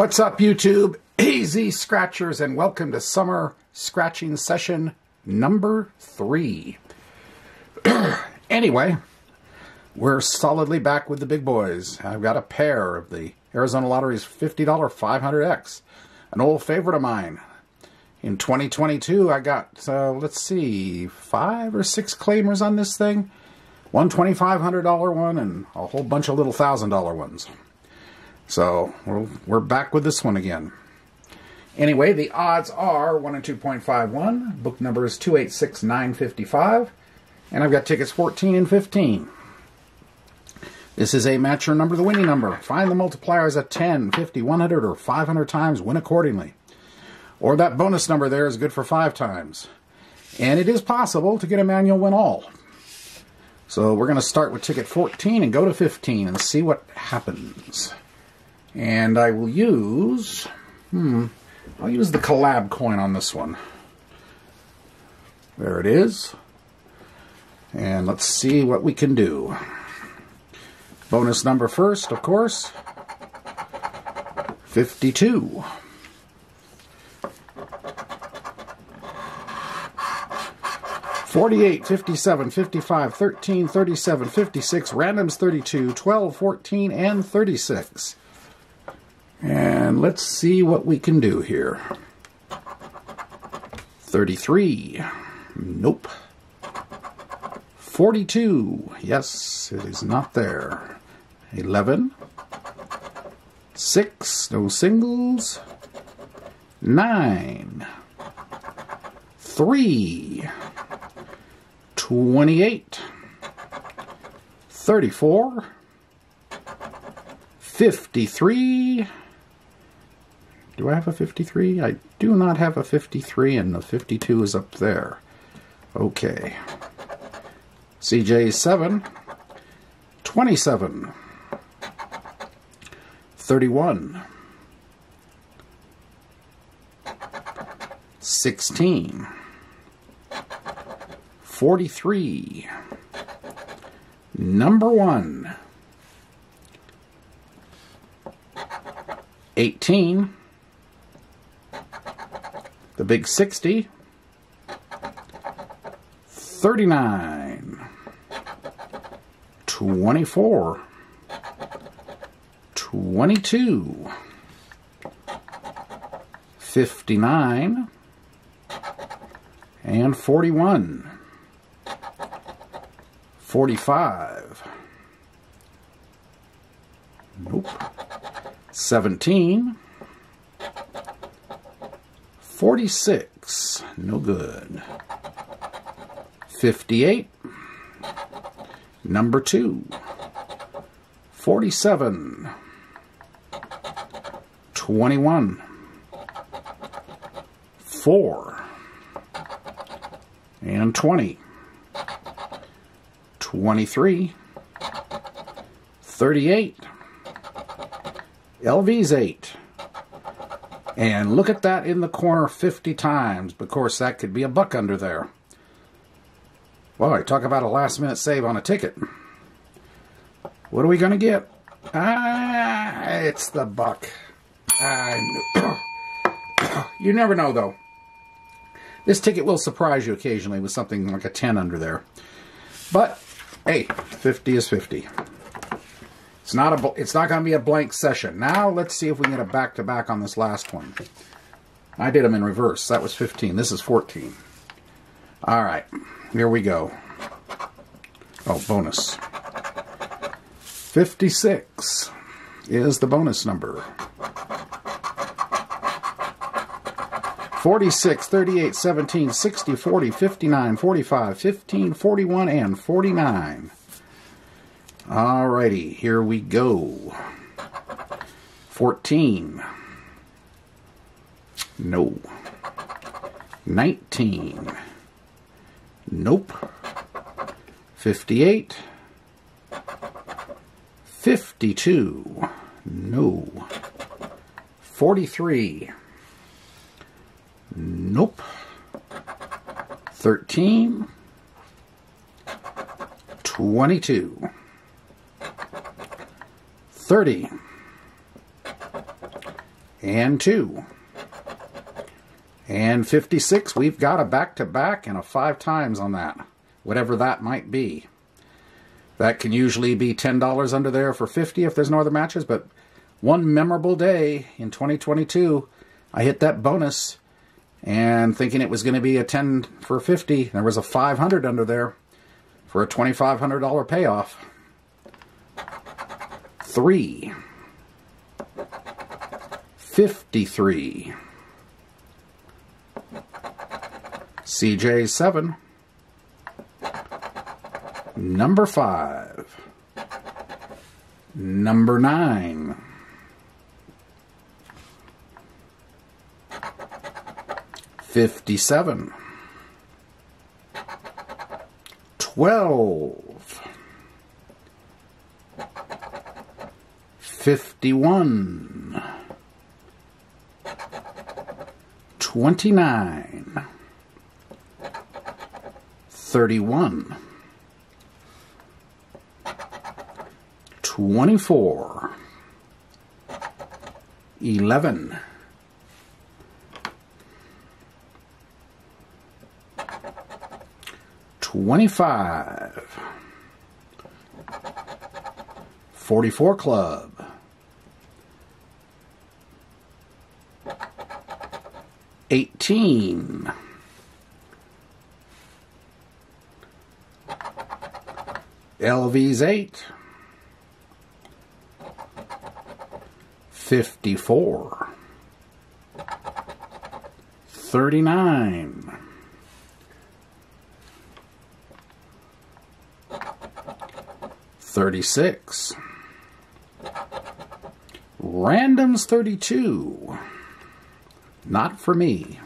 What's up, YouTube? AZ Scratchers, and welcome to summer scratching session number three. anyway, we're solidly back with the big boys. I've got a pair of the Arizona Lottery's $50 500X, an old favorite of mine. In 2022, I got, uh, let's see, five or six claimers on this thing. One $2,500 one and a whole bunch of little $1,000 ones. So we're, we're back with this one again. Anyway, the odds are 1 and 2.51. Book number is 286955. And I've got tickets 14 and 15. This is a match your number, the winning number. Find the multipliers at 10, 50, 100, or 500 times. Win accordingly. Or that bonus number there is good for 5 times. And it is possible to get a manual win all. So we're going to start with ticket 14 and go to 15 and see what happens. And I will use, hmm, I'll use the collab coin on this one. There it is. And let's see what we can do. Bonus number first, of course. 52. Forty-eight, fifty-seven, fifty-five, thirteen, thirty-seven, fifty-six, randoms 32, 12, 14, and 36. And let's see what we can do here. 33. Nope. 42. Yes, it is not there. 11. 6. No singles. 9. 3. 28. 34. 53. Do I have a 53? I do not have a 53, and the 52 is up there. Okay. CJ 7, 27, 31, 16, 43, number 1, 18, the big 60, 39, 24, 22, 59, and 41, 45, nope, 17, 46, no good. 58, number 2. 47, 21, 4, and 20, 23, 38, LV's 8, and look at that in the corner 50 times. Of course, that could be a buck under there. I talk about a last minute save on a ticket. What are we going to get? Ah, it's the buck. you never know, though. This ticket will surprise you occasionally with something like a 10 under there. But, hey, 50 is 50. It's not a. It's not going to be a blank session. Now let's see if we can get a back to back on this last one. I did them in reverse. That was 15. This is 14. All right, here we go. Oh, bonus. 56 is the bonus number. 46, 38, 17, 60, 40, 59, 45, 15, 41, and 49. Alrighty, here we go. 14. No. 19. Nope. 58. 52. No. 43. Nope. 13. 22. 30, and 2. And 56, we've got a back-to-back -back and a 5 times on that, whatever that might be. That can usually be $10 under there for 50 if there's no other matches, but one memorable day in 2022, I hit that bonus and thinking it was going to be a 10 for 50, there was a 500 under there for a $2,500 payoff. Three. 53. CJ 7. Number 5. Number 9. Fifty-seven. Twelve. Fifty-one. Twenty-nine. Thirty-one. Twenty-four. Eleven. 25. 44 Club. Eighteen. LV's eight. Fifty-four. Thirty-nine. 36. Randoms 32. Not for me.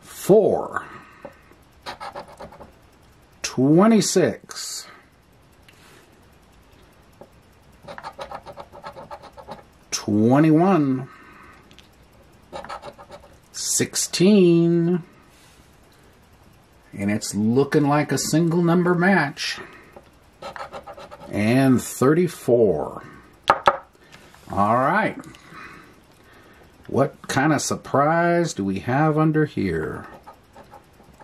4. 26. 21. 16. And it's looking like a single number match and 34. All right. What kind of surprise do we have under here?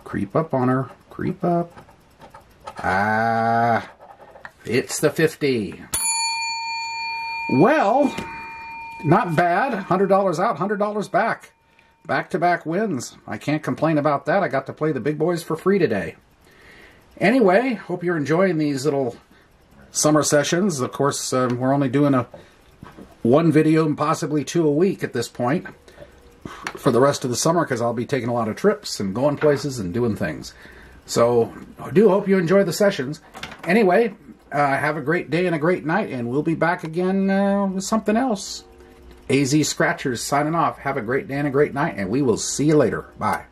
Creep up on her. Creep up. Ah, it's the 50. Well, not bad. $100 out, $100 back. Back-to-back -back wins. I can't complain about that. I got to play the big boys for free today. Anyway, hope you're enjoying these little summer sessions. Of course, um, we're only doing a one video and possibly two a week at this point for the rest of the summer because I'll be taking a lot of trips and going places and doing things. So I do hope you enjoy the sessions. Anyway, uh, have a great day and a great night, and we'll be back again uh, with something else. AZ Scratchers signing off. Have a great day and a great night, and we will see you later. Bye.